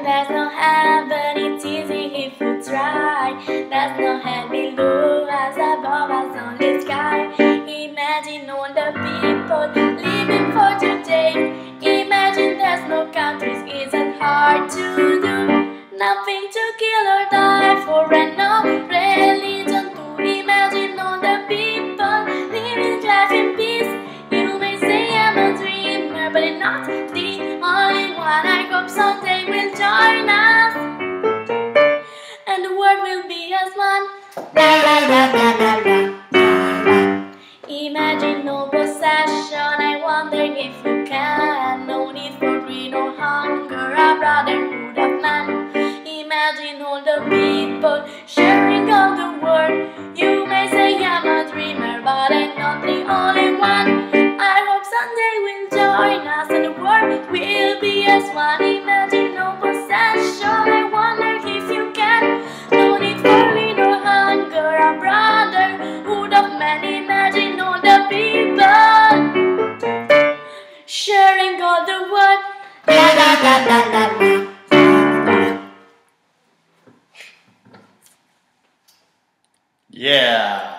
There's no hand, but it's easy if you try. There's no heavy below as above us, the sky. Imagine all the people living for today. Imagine there's no countries, isn't hard to do. Nothing to kill or die for, and no really. The only one. I hope someday will join us, and the world will be as one. La la la la la la. Imagine no possession. I wonder if you can. No need for greed or hunger. A brotherhood of man. Imagine all the people sharing all the world. You no possession. I wonder if you. No need for greed or hunger. A brotherhood of. Imagine all the people sharing all the world. La la la la la. Yeah.